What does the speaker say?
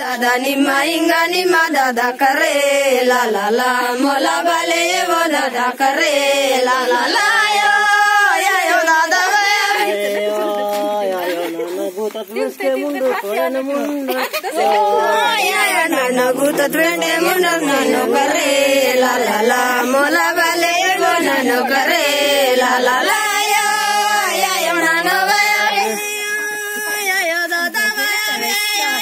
दादा निम्मा इंगा निम्मा दादा करे ला ला ला मोला बाले वो दादा करे ला ला ला यो या यो दादा నాన్న భూత త్వేండే మున్న నన్ను కరే లా లా లా మొల బలే గో నన్ను కరే లా లా